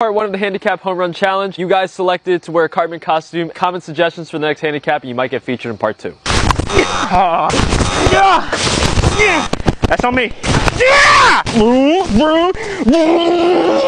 Part one of the handicap home run challenge. You guys selected to wear a Cartman costume. Comment suggestions for the next handicap, and you might get featured in part two. Uh, yeah, yeah, that's on me. Yeah! Mm-hmm. Mm-hmm.